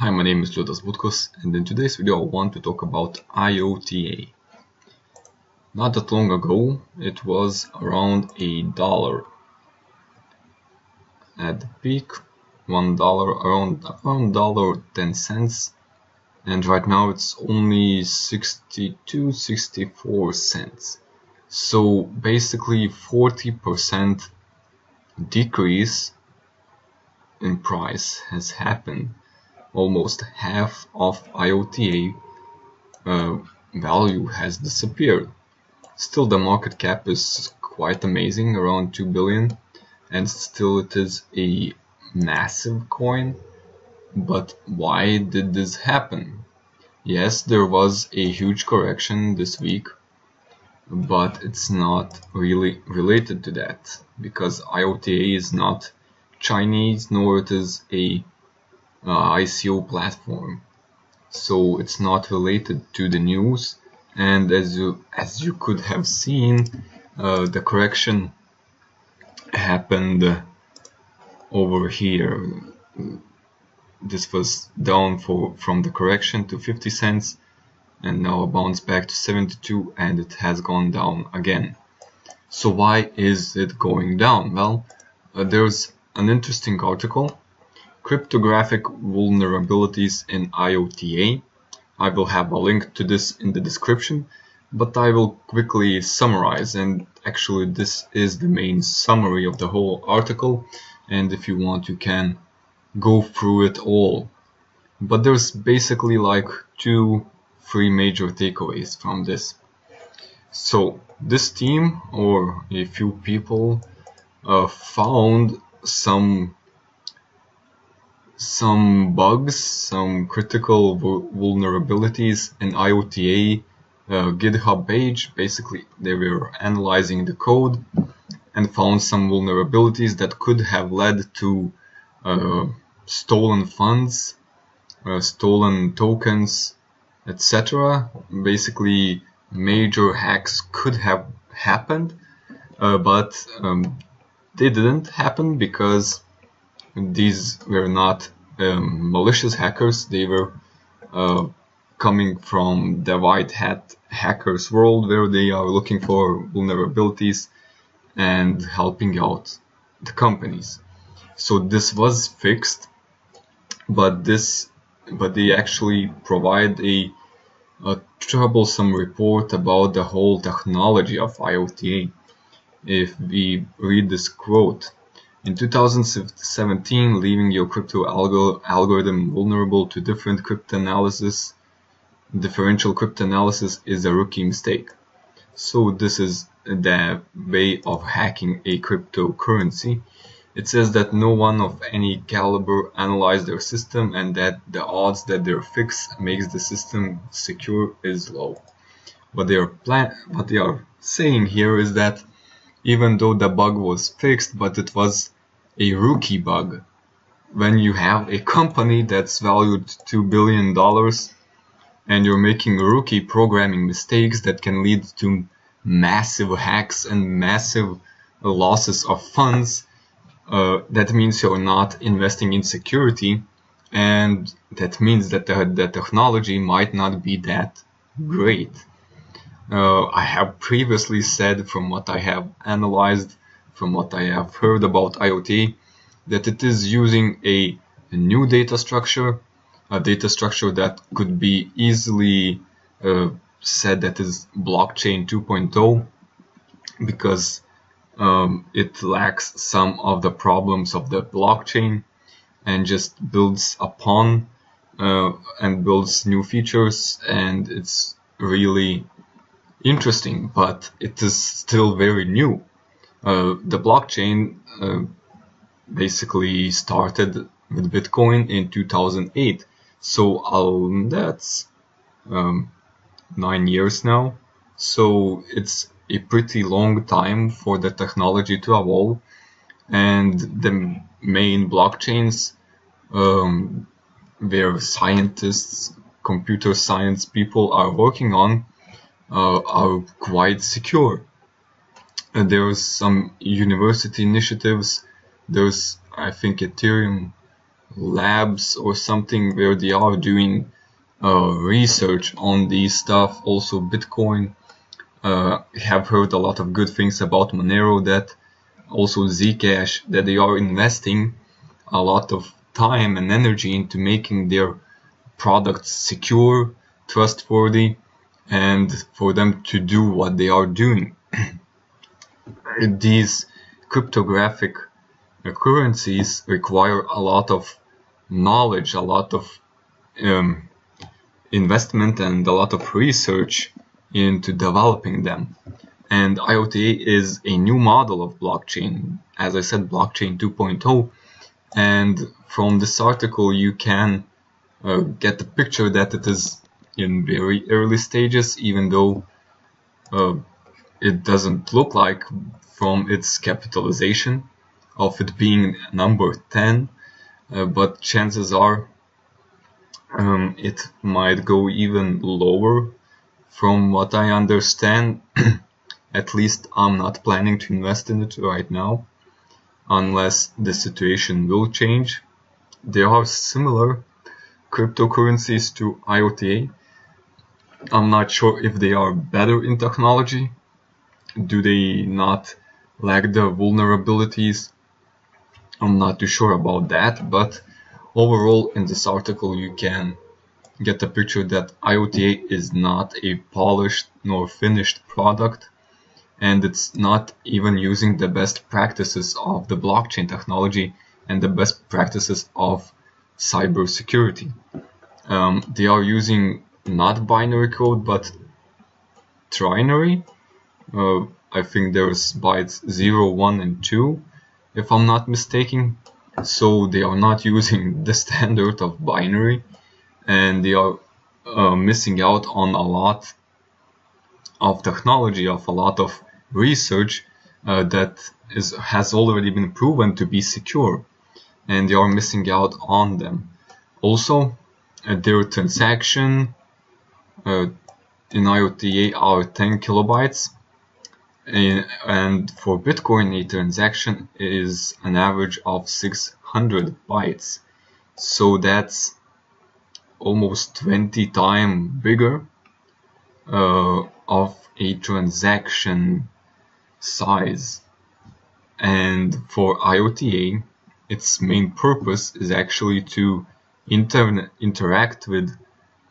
Hi, my name is Liudas Butkus and in today's video I want to talk about IOTA. Not that long ago it was around a dollar. At the peak, one dollar around around dollar ten cents and right now it's only 62 64 cents. So basically 40% decrease in price has happened almost half of IOTA uh, value has disappeared. Still the market cap is quite amazing, around 2 billion, and still it is a massive coin. But why did this happen? Yes, there was a huge correction this week, but it's not really related to that because IOTA is not Chinese nor it is a uh, ICO platform. So it's not related to the news. And as you as you could have seen uh, the correction happened over here. This was down for from the correction to 50 cents and now bounced back to 72 and it has gone down again. So why is it going down? Well uh, there's an interesting article cryptographic vulnerabilities in IOTA. I will have a link to this in the description, but I will quickly summarize and actually this is the main summary of the whole article and if you want you can go through it all. But there's basically like two, three major takeaways from this. So this team or a few people uh, found some some bugs, some critical vulnerabilities in IOTA uh, GitHub page. Basically, they were analyzing the code and found some vulnerabilities that could have led to uh, stolen funds, uh, stolen tokens, etc. Basically, major hacks could have happened, uh, but um, they didn't happen because these were not um, malicious hackers, they were uh, coming from the white hat hackers world where they are looking for vulnerabilities and helping out the companies. So this was fixed, but this but they actually provide a, a troublesome report about the whole technology of IOTA. If we read this quote, in 2017, leaving your crypto algo algorithm vulnerable to different cryptanalysis, differential cryptanalysis is a rookie mistake. So this is the way of hacking a cryptocurrency. It says that no one of any caliber analyzed their system and that the odds that their fix makes the system secure is low. What they are plan what they are saying here is that even though the bug was fixed, but it was a rookie bug. When you have a company that's valued $2 billion and you're making rookie programming mistakes that can lead to massive hacks and massive losses of funds, uh, that means you're not investing in security and that means that the, the technology might not be that great. Uh, I have previously said from what I have analyzed, from what I have heard about IOTA, that it is using a, a new data structure, a data structure that could be easily uh, said that is blockchain 2.0 because um, it lacks some of the problems of the blockchain and just builds upon uh, and builds new features and it's really interesting, but it is still very new. Uh, the blockchain uh, basically started with Bitcoin in 2008, so um, that's um, nine years now. So it's a pretty long time for the technology to evolve, and the main blockchains um, where scientists, computer science people are working on uh, are quite secure. And there's some university initiatives. There's, I think, Ethereum labs or something where they are doing uh, research on these stuff. Also, Bitcoin. Uh, have heard a lot of good things about Monero. That also Zcash. That they are investing a lot of time and energy into making their products secure, trustworthy, and for them to do what they are doing. These cryptographic currencies require a lot of knowledge, a lot of um, investment, and a lot of research into developing them. And IOTA is a new model of blockchain. As I said, blockchain 2.0. And from this article, you can uh, get the picture that it is in very early stages, even though uh, it doesn't look like from its capitalization of it being number 10, uh, but chances are um, it might go even lower from what I understand. At least I'm not planning to invest in it right now unless the situation will change. There are similar cryptocurrencies to IOTA. I'm not sure if they are better in technology. Do they not lack the vulnerabilities? I'm not too sure about that, but overall in this article you can get a picture that IOTA is not a polished nor finished product and it's not even using the best practices of the blockchain technology and the best practices of cybersecurity. Um, they are using not binary code but trinary. Uh, I think there's bytes 0, 1 and 2 if I'm not mistaken. So they are not using the standard of binary and they are uh, missing out on a lot of technology, of a lot of research uh, that is has already been proven to be secure and they are missing out on them. Also, uh, their transaction uh, in IOTA are 10 kilobytes and for Bitcoin a transaction is an average of 600 bytes. So that's almost 20 times bigger uh, of a transaction size. And for IOTA, its main purpose is actually to inter interact with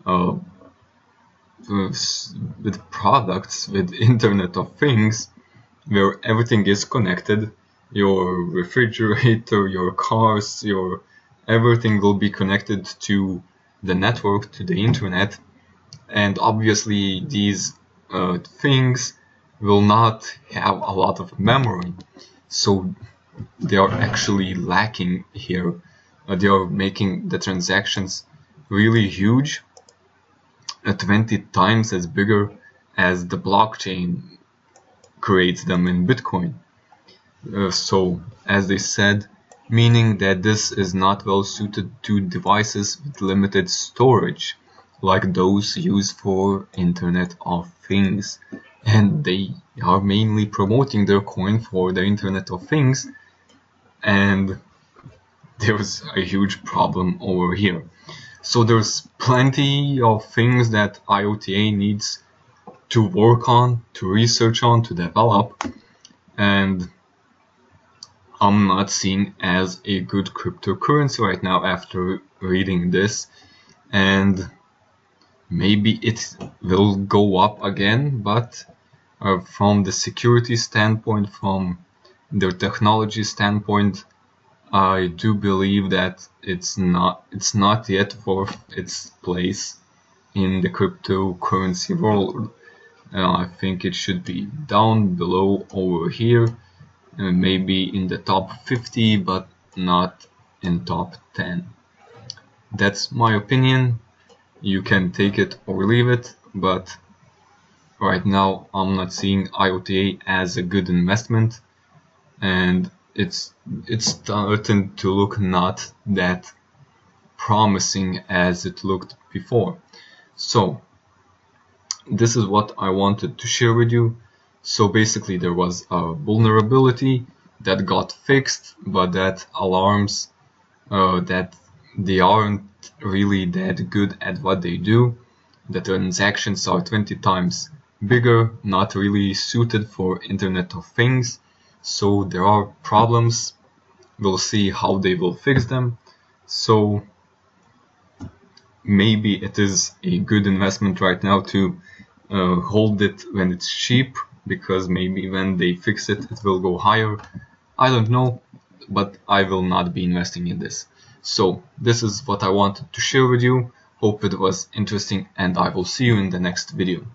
uh, with products, with Internet of Things, where everything is connected. Your refrigerator, your cars, your everything will be connected to the network, to the internet, and obviously these uh, things will not have a lot of memory. So they are actually lacking here. Uh, they are making the transactions really huge 20 times as bigger as the blockchain creates them in Bitcoin. Uh, so as they said meaning that this is not well suited to devices with limited storage like those used for Internet of Things. And they are mainly promoting their coin for the Internet of Things. And there's a huge problem over here. So there's plenty of things that IOTA needs to work on, to research on, to develop and I'm not seen as a good cryptocurrency right now after reading this and maybe it will go up again but uh, from the security standpoint, from the technology standpoint, I do believe that it's not it's not yet worth its place in the cryptocurrency world. Uh, I think it should be down below over here, uh, maybe in the top 50, but not in top 10. That's my opinion. You can take it or leave it, but right now I'm not seeing IOTA as a good investment and it's it's starting to look not that promising as it looked before so this is what I wanted to share with you so basically there was a vulnerability that got fixed but that alarms uh, that they aren't really that good at what they do. The transactions are 20 times bigger, not really suited for Internet of Things. So there are problems. We'll see how they will fix them. So maybe it is a good investment right now to uh, hold it when it's cheap because maybe when they fix it it will go higher I don't know but I will not be investing in this so this is what I wanted to share with you hope it was interesting and I will see you in the next video